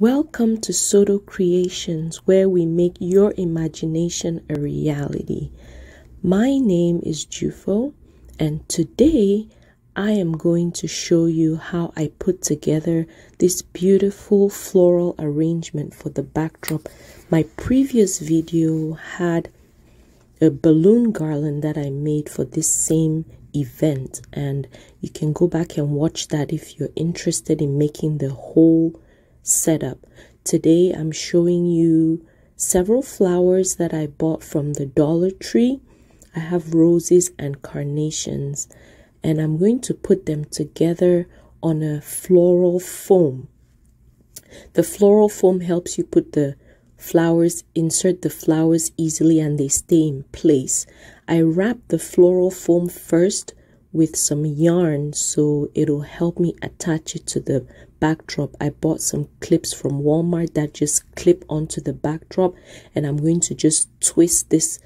Welcome to SODO Creations, where we make your imagination a reality. My name is Jufo, and today I am going to show you how I put together this beautiful floral arrangement for the backdrop. My previous video had a balloon garland that I made for this same event, and you can go back and watch that if you're interested in making the whole setup. Today I'm showing you several flowers that I bought from the Dollar Tree. I have roses and carnations and I'm going to put them together on a floral foam. The floral foam helps you put the flowers, insert the flowers easily and they stay in place. I wrap the floral foam first with some yarn so it'll help me attach it to the backdrop. I bought some clips from Walmart that just clip onto the backdrop and I'm going to just twist this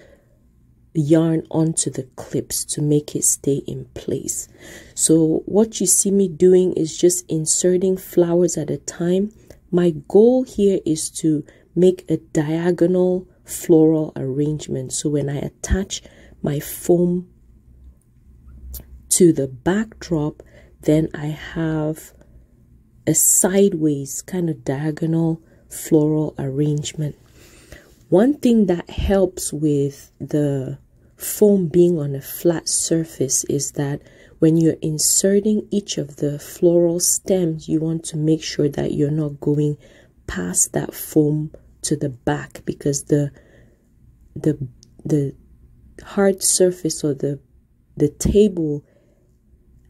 yarn onto the clips to make it stay in place. So what you see me doing is just inserting flowers at a time. My goal here is to make a diagonal floral arrangement. So when I attach my foam to the backdrop, then I have a sideways kind of diagonal floral arrangement. One thing that helps with the foam being on a flat surface is that when you're inserting each of the floral stems, you want to make sure that you're not going past that foam to the back because the the the hard surface or the the table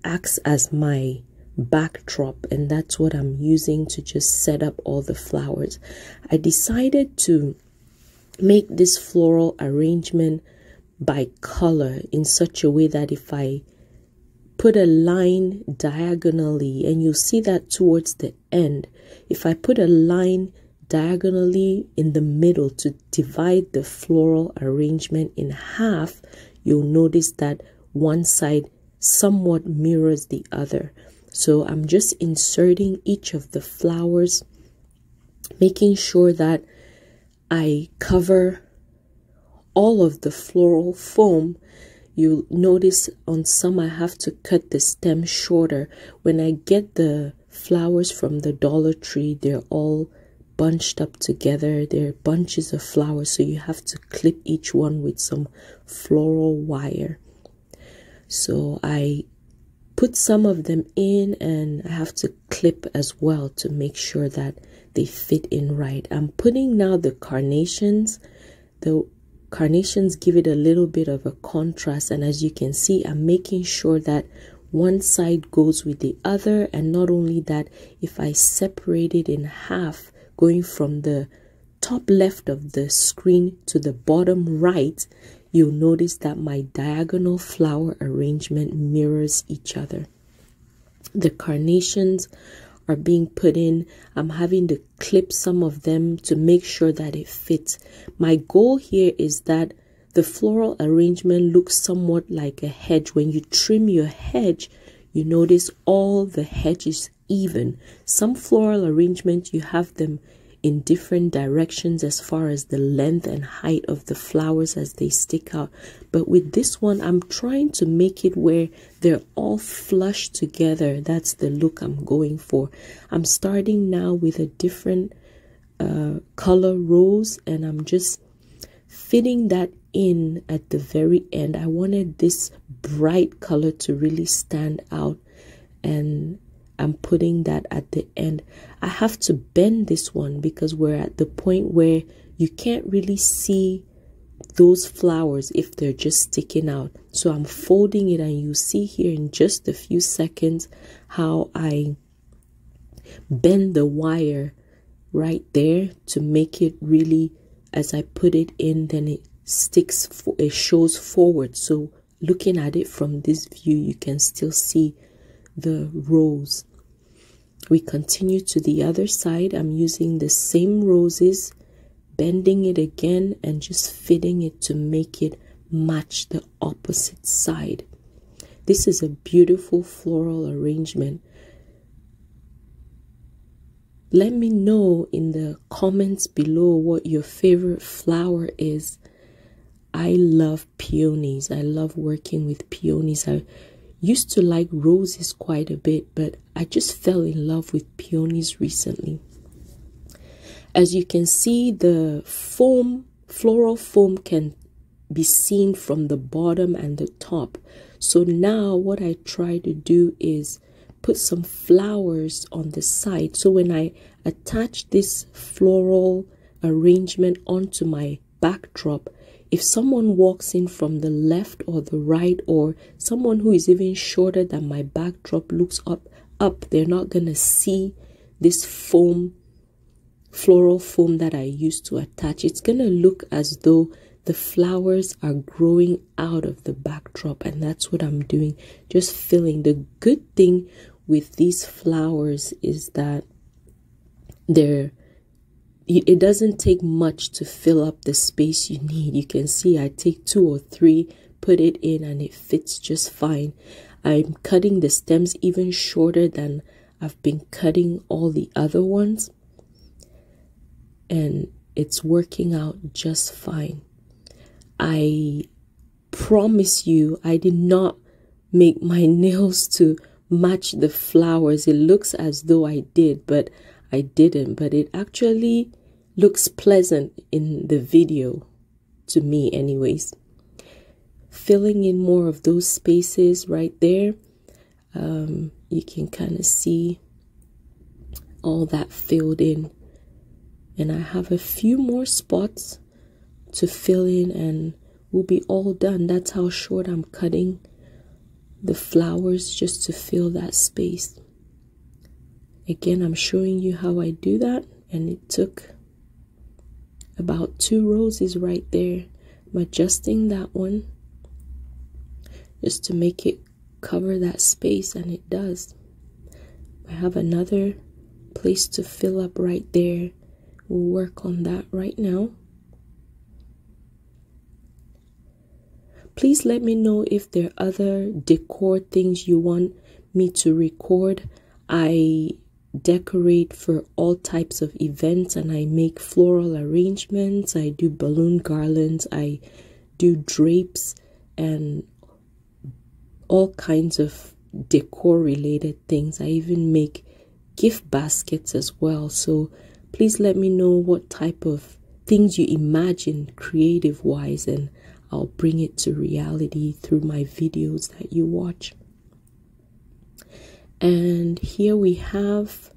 acts as my backdrop and that's what I'm using to just set up all the flowers. I decided to make this floral arrangement by color in such a way that if I put a line diagonally and you'll see that towards the end if I put a line diagonally in the middle to divide the floral arrangement in half you'll notice that one side somewhat mirrors the other. So I'm just inserting each of the flowers, making sure that I cover all of the floral foam. You'll notice on some I have to cut the stem shorter. When I get the flowers from the Dollar Tree, they're all bunched up together. They're bunches of flowers, so you have to clip each one with some floral wire. So I put some of them in and I have to clip as well to make sure that they fit in right. I'm putting now the carnations. The carnations give it a little bit of a contrast and as you can see I'm making sure that one side goes with the other and not only that if I separate it in half going from the top left of the screen to the bottom right you'll notice that my diagonal flower arrangement mirrors each other. The carnations are being put in. I'm having to clip some of them to make sure that it fits. My goal here is that the floral arrangement looks somewhat like a hedge. When you trim your hedge, you notice all the hedges even. Some floral arrangement, you have them in different directions as far as the length and height of the flowers as they stick out. But with this one, I'm trying to make it where they're all flush together. That's the look I'm going for. I'm starting now with a different uh, color rose and I'm just fitting that in at the very end. I wanted this bright color to really stand out and I'm putting that at the end. I have to bend this one because we're at the point where you can't really see those flowers if they're just sticking out. So I'm folding it and you see here in just a few seconds how I bend the wire right there to make it really as I put it in then it sticks for it shows forward so looking at it from this view you can still see the rose we continue to the other side. I'm using the same roses, bending it again and just fitting it to make it match the opposite side. This is a beautiful floral arrangement. let me know in the comments below what your favorite flower is. I love peonies. I love working with peonies. I used to like roses quite a bit, but I just fell in love with peonies recently. As you can see, the foam, floral foam can be seen from the bottom and the top. So now what I try to do is put some flowers on the side. So when I attach this floral arrangement onto my backdrop, if someone walks in from the left or the right or someone who is even shorter than my backdrop looks up up they're not to see this foam floral foam that I used to attach. It's to look as though the flowers are growing out of the backdrop and that's what I'm doing just filling. The good thing with these flowers is that they're it doesn't take much to fill up the space you need you can see I take two or three put it in and it fits just fine I'm cutting the stems even shorter than I've been cutting all the other ones and it's working out just fine I promise you I did not make my nails to match the flowers. It looks as though I did, but I didn't. But it actually looks pleasant in the video to me anyways. Filling in more of those spaces right there. Um, you can kind of see all that filled in. And I have a few more spots to fill in and we'll be all done. That's how short I'm cutting the flowers just to fill that space. Again, I'm showing you how I do that and it took about two roses right there. I'm adjusting that one just to make it cover that space and it does. I have another place to fill up right there. We'll work on that right now. Please let me know if there are other decor things you want me to record. I decorate for all types of events and I make floral arrangements. I do balloon garlands. I do drapes and all kinds of decor related things. I even make gift baskets as well. So please let me know what type of things you imagine creative wise and I'll bring it to reality through my videos that you watch. And here we have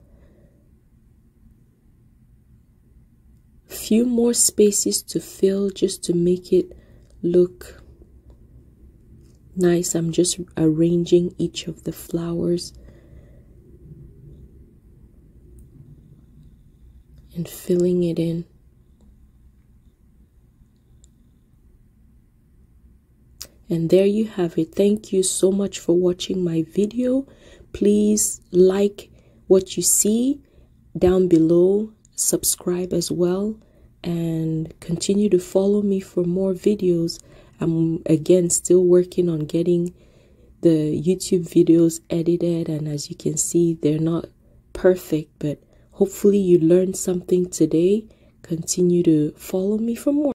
a few more spaces to fill just to make it look nice. I'm just arranging each of the flowers and filling it in. And there you have it. Thank you so much for watching my video. Please like what you see down below. Subscribe as well. And continue to follow me for more videos. I'm again still working on getting the YouTube videos edited. And as you can see, they're not perfect. But hopefully you learned something today. Continue to follow me for more.